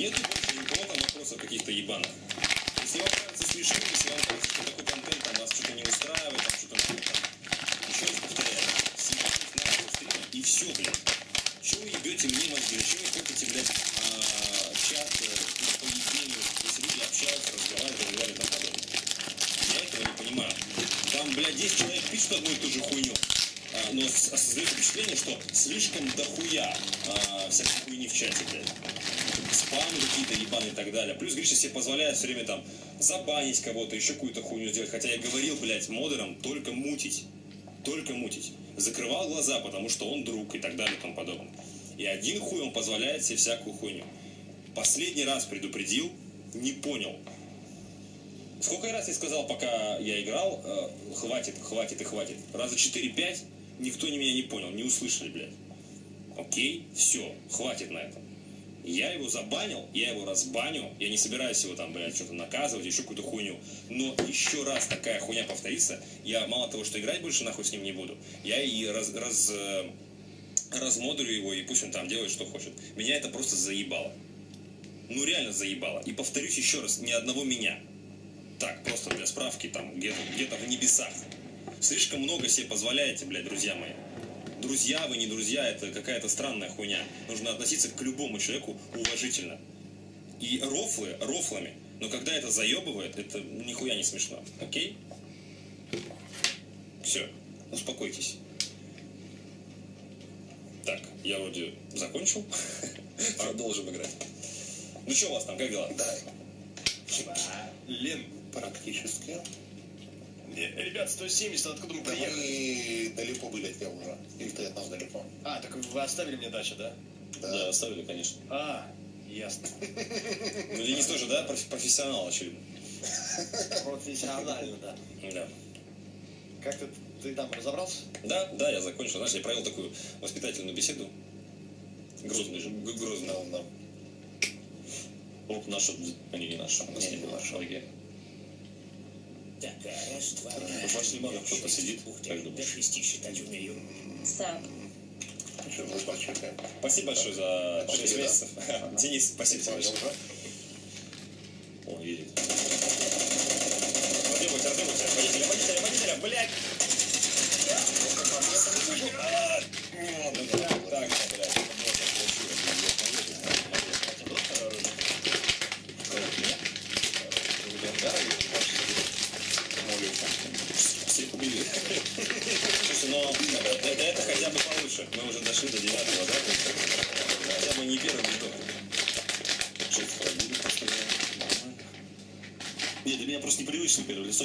Нет больше никого там вопросов каких-то ебаных. Если вам нравится смешно, если вам кажется, что такой контент там вас что-то не устраивает, там что-то ну, там, еще раз повторяю, нахуй со стрима и все, блядь. Чего вы ебете мне мозги? Зачем вы хотите, блядь, а, чат э, по единению, если люди общаются, разговаривают и так далее? Я этого не понимаю. Там, блядь, 10 человек пишут одну и ту же хуйню. А, но с- создается впечатление, что слишком дохуя а, всякой хуйни в чате, блядь. Спамы какие-то ебаные и так далее. Плюс Гриша себе позволяет все время там забанить кого-то, еще какую-то хуйню сделать. Хотя я говорил, блядь, модерам только мутить. Только мутить. Закрывал глаза, потому что он друг и так далее и тому подобное. И один хуй он позволяет себе всякую хуйню. Последний раз предупредил, не понял. Сколько раз я сказал, пока я играл, э, хватит, хватит и хватит. Раза 4-5 никто не меня не понял, не услышали, блядь. Окей, все, хватит на этом. Я его забанил, я его разбаню, я не собираюсь его там, блядь, что-то наказывать, еще какую-то хуйню. Но еще раз такая хуйня повторится, я мало того, что играть больше нахуй с ним не буду, я и раз, раз, э, размодрю его, и пусть он там делает, что хочет. Меня это просто заебало. Ну реально заебало. И повторюсь еще раз, ни одного меня. Так, просто для справки, там, где-то где в небесах. Слишком много себе позволяете, блядь, друзья мои. Друзья вы, не друзья, это какая-то странная хуйня. Нужно относиться к любому человеку уважительно. И рофлы рофлами. Но когда это заебывает, это нихуя не смешно. Окей? Все, успокойтесь. Так, я вроде закончил. Продолжим играть. Ну что у вас там, как дела? Дай. Лен, Практически. Ребят, 170, откуда мы Да приехали? мы далеко были от тебя уже. Или ты от нас далеко. А, так вы оставили мне дачу, да? Да, оставили, конечно. А, ясно. Ну, Денис тоже, да, проф- профессионал, очевидно. Профессионально, да. Да. Как ты, ты там разобрался? Да, да, я закончил. Знаешь, я провел такую воспитательную беседу. Грозный же, грозный. Да, да. Оп, наши, они не наши. нас Не, наши. Окей. Такая створа. Ваш лимонов кто-то сидит, как думаешь? Сам. Спасибо большое за 6 Спасибо, да? месяцев. Денис, спасибо тебе большое. Он едет. Разъебывайте, разъебывайте. Водителя, водителя, водителя, блядь! Ну, так, так, блядь. Всех убили. Слушай, но это, это хотя бы получше. Мы уже дошли до девятого, да? Хотя бы не первый поставил. Нормально. Нет, для меня просто непривычно первое лицо.